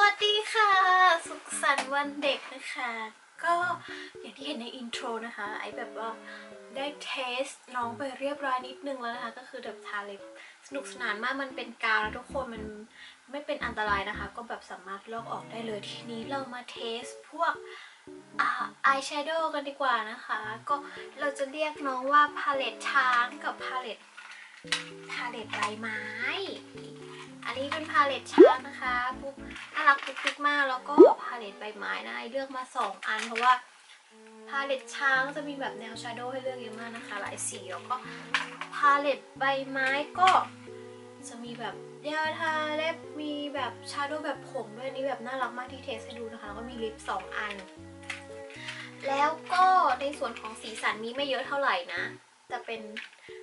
วัสดีค่ะ สุขสันต์วันเด็กนะคะ ก็อย่างที่เห็นใน intro นะคะ I แบบว่าได้ test น้องไปเรียบร้อยนิดนึงแล้วนะคะ ก็คือแบบทาเล็บสนุกสนานมากมันเป็นกาวนะทุกคนมันไม่เป็นอันตรายนะคะ ก็แบบสามารถลอกออกได้เลยทีนี้เรามา test พวกอายแชโดว์กันดีกว่านะคะ ก็เราจะเรียกน้องว่า palette ช้างกับ palette palette ใบไม้ อันนี้เป็น palette ช้างนะคะปุ๊บ รักปุ๊กปิ๊กมาก แล้วก็ palette ใบไม้นะ I เลือกมาสองอัน เพราะว่า palette ช้างจะมีแบบแนว shadow ให้เลือกเยอะมากนะคะ หลายสีแล้วก็ palette ใบไม้ก็จะมีแบบยาทาเล็บมีแบบ shadow แบบผมด้วยนี่แบบน่ารักมากที่ test ให้ดูนะคะแล้วก็มี lip สองอัน แล้วก็ในส่วนของสีสันมีไม่เยอะเท่าไหร่นะ จะเป็น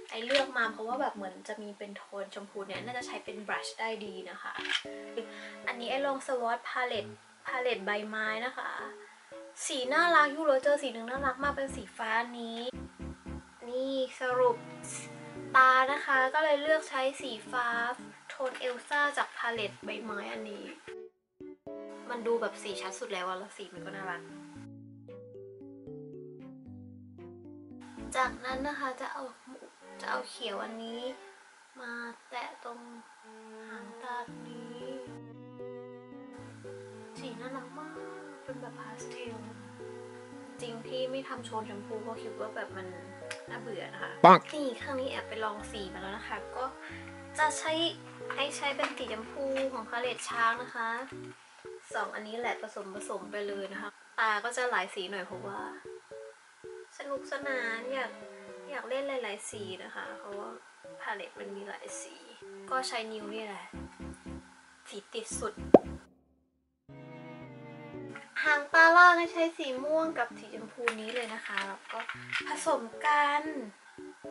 I เลือกมาเพราะว่าแบบเหมือนจะมีเป็นโทนชมพูเนี่ยน่าจะใช้เป็น blush ได้ดีนะคะ อันนี้ I ลอง swatch palette palette ใบไม้นะคะ สีน่ารัก you เราเจอสีหนึ่งน่ารักมากเป็นสีฟ้านี้ นี่สรุปตานะคะ ก็เลยเลือกใช้สีฟ้าโทนเอลซ่าจาก palette ใบไม้อันนี้ มันดูแบบสีชัดสุดแล้วอะแล้วสีมันก็น่ารักจากนั้นนะคะจะเอา จะเอาเขียวอันนี้ มาแตะตรงหางตาตรงนี้ สีน่ารักมากเป็นแบบพาสเทล จริงที่ไม่ทำโชนชมพูเพราะคิดว่าแบบมันน่าเบื่อนะคะปัง นี่ครั้งนี้แอบไปลองสีมาแล้วนะคะ ก็จะใช้ให้ใช้เป็นสีชมพูของพาเลตช้างนะคะสองอันนี้แหละผสมผสมไปเลยนะคะ ตาก็จะหลายสีหน่อยเพราะว่า สนุกสนานอยาก อยากเล่นหลายๆสีนะคะ เพราะว่าพาเลตมันมีหลายสี ก็ใช้นิ้วนี่แหละสีติดสุด หางตาล่างให้ใช้สีม่วงกับสีชมพูนี้เลยนะคะ แล้วก็ผสมกัน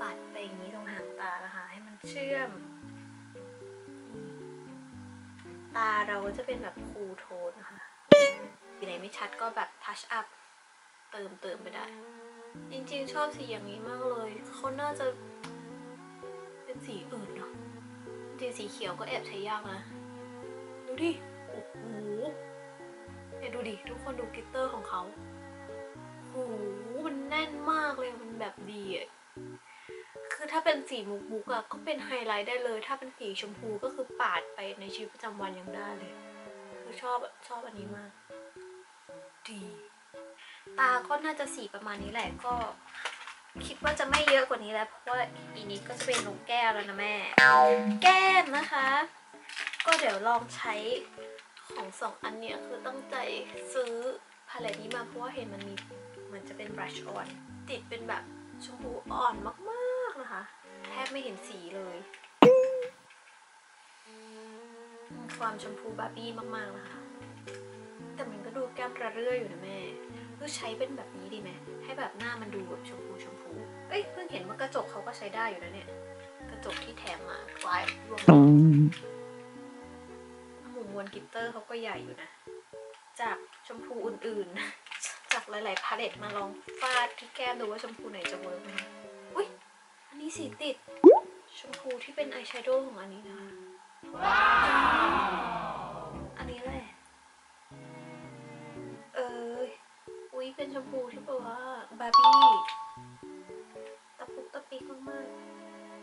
ปัดไปอย่างนี้ตรงหางตานะคะ ให้มันเชื่อม ตาเราก็จะเป็นแบบ cool tone นะคะสีไหนไม่ชัดก็แบบ touch up เติมเติมไปได้ จริงๆ ชอบสีอย่างนี้มากเลยเขาน่าจะเป็นสีอื่นเนาะจริงสีเขียวก็แอบใช้ยากนะ ดูดิ โอ้โหเนี่ยดูดิ ทุกคนดู glitter ของเขาโอ้โหมันแน่นมากเลยมันแบบดีอะคือถ้าเป็นสีมุกมุกอะก็เป็นไฮไลท์ได้เลย ถ้าเป็นสีชมพูก็คือปาดไปในชีวิตประจำวันยังได้เลย คือชอบชอบอันนี้มาก ตาก็น่าจะสีประมาณนี้แหละก็คิดว่าจะไม่เยอะกว่านี้แล้ว เพราะว่าอีนี้ก็จะเป็นนกแก้วแล้วนะแม่ แก้มนะคะ ก็เดี๋ยวลองใช้ของสองอันเนี้ยคือตั้งใจซื้อพาเลตนี้มาเพราะว่าเห็นมันมีเหมือนจะเป็นบรัชออนติดเป็นแบบชมพูอ่อนมากๆนะคะ แทบไม่เห็นสีเลย ความชมพูบาร์บี้มากๆนะคะ แต่มันก็ดูแก้มระเรื่ออยู่นะแม่ ก็ใช้เป็นแบบนี้ดีไหมให้แบบหน้ามันดูแบบชมพูชมพูเอ้ยเพิ่งเห็นว่ากระจกเขาก็ใช้ได้อยู่นะเนี่ย กระจกที่แถมมาคล้ายรวมหมุนวน glitter เขาก็ใหญ่อยู่นะ จากชมพูอื่นๆ จากหลายๆ palette มาลองฟาดที่แก้มดูว่าชมพูไหนจะ work ไหมอุ้ยอันนี้สีติด ชมพูที่เป็นอายแชโดว์ของอันนี้นะคะ เป็นชมพูที่แบบว่าบาร์บี้ตะปุกตะปิกมาก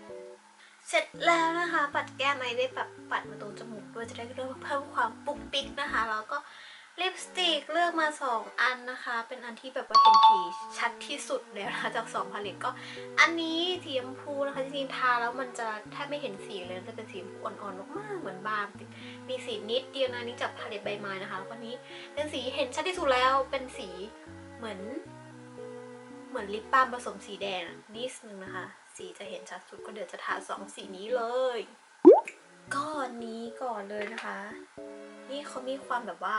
ๆเสร็จแล้วนะคะ ปัดแก้มไอได้แบบปัดมาตรงจมูกด้วยจะได้เริ่มเพิ่มความปุกปิ๊กนะคะแล้วก็ลิปสติกเลือกมา 2 อันนะคะ เป็นอันที่แบบว่าเห็นสีชัดที่สุดแล้วนะคะจาก2 palette ก็ อันนี้สีชมพูนะคะจริงๆทาแล้วมันจะแทบไม่เห็นสีเลยจะเป็นสีอ่อนๆมากๆเหมือน balm มีสีนิดเดียวนะอันนี้จาก palette ใบไม้นะคะวันนี้เป็นสีเห็นชัดที่สุดแล้วเป็นสี เหมือน เหมือน lip balm ผสมสีแดงนิดนึงนะคะ สีจะเห็นชัดสุดก็เดี๋ยวจะทาสองสีนี้เลยก้อนนี้ก่อนเลยนะคะ นี่เขามีความแบบว่า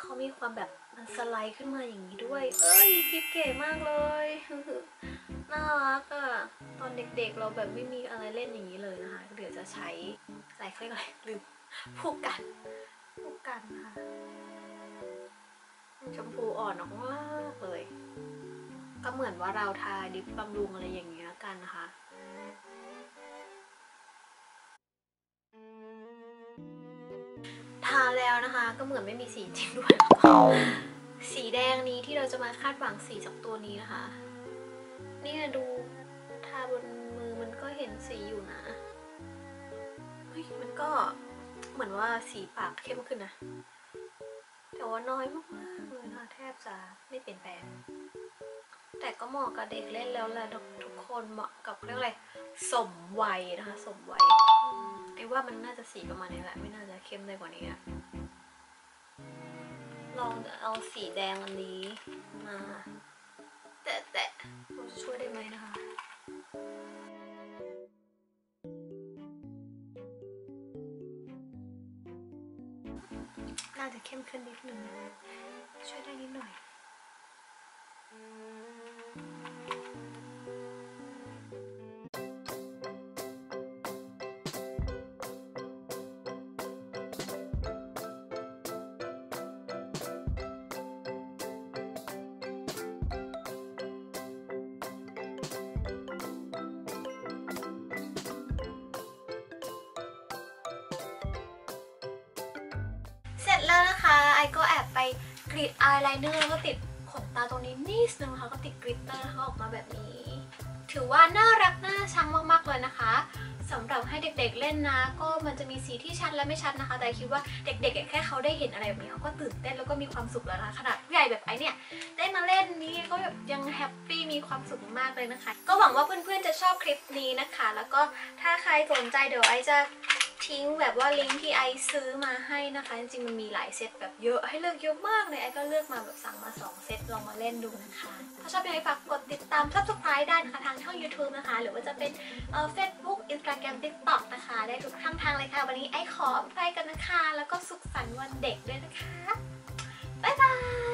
เขามีความแบบมันสไลด์ขึ้นมาอย่างนี้ด้วย เอ้ยกิฟเก๋มากเลย น่ารักอะตอนเด็กๆเราแบบไม่มีอะไรเล่นอย่างนี้เลยนะคะ เดี๋ยวจะใช้อะไรเขาเรียกอะไรลืมผูกกันผูกกันนะคะ ชมพูอ่อนออกมากเลย ก็เหมือนว่าเราทาดิปบำรุงอะไรอย่างเงี้ยกันนะคะทาแล้วนะคะ ก็เหมือนไม่มีสีจริงด้วยสีแดงนี้ที่เราจะมาคาดหวังสีจากตัวนี้นะคะ นี่ดูทาบนมือมันก็เห็นสีอยู่นะเฮ้ยมันก็เหมือนว่าสีปากเข้มขึ้นนะ แต่ว่าน้อยมากๆเลย บจะไม่เปลี่ยนแปลง แต่ก็เหมาะกับเด็กเล่นแล้วแหละทุกทุกคนเหมาะกับเรื่องอะไรสมวัยนะคะ สมวัยไอ้ว่ามันน่าจะสีประมาณนี้แหละ ไม่น่าจะเข้มได้กว่านี้อะลองเอาสีแดงอันนี้มาแต่แต่เราจะช่วยได้ไหมนะคะน่าจะเข้มขึ้นนิดนึงนะ ช่วยได้นิดหน่อย เสร็จแล้วนะคะ ไอก็แอบไป กรีดอายไลเนอร์แล้วก็ติดขนตาตรงนี้นิดนึงนะคะก็ติด glitter นะคะออกมาแบบนี้ ถือว่าน่ารักน่าชังมากๆเลยนะคะสำหรับให้เด็กๆเล่นนะ ก็มันจะมีสีที่ชัดและไม่ชัดนะคะ แต่คิดว่าเด็กๆแค่เขาได้เห็นอะไรแบบนี้เขาก็ตื่นเต้นแล้วก็มีความสุขแล้วนะขนาดผู้ใหญ่แบบไอเนี่ยได้มาเล่นนี้ก็แบบยัง happy มีความสุขมากเลยนะคะ ก็หวังว่าเพื่อนๆจะชอบคลิปนี้นะคะ แล้วก็ถ้าใครสนใจเดี๋ยวไอจะ ทิ้งแบบว่าลิงก์ที่ไอซื้อมาให้นะคะ จริงๆมันมีหลายเซตแบบเยอะให้เลือกเยอะมากเลยไอก็เลือกมาแบบสั่งมา 2 เซตลองมาเล่นดูนะคะ ถ้าชอบยังไงฝากกดติดตาม subscribe ได้นะคะทางช่อง YouTube นะคะ หรือว่าจะเป็นเอ่อ Facebook Instagram TikTok นะคะ ได้ทุกช่องทางเลยค่ะ วันนี้ไอขอไปกันนะคะ แล้วก็สุขสันต์วันเด็กด้วยนะคะบ๊ายบาย